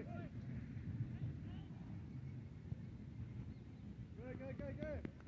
Go, go, Good, good,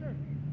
sure.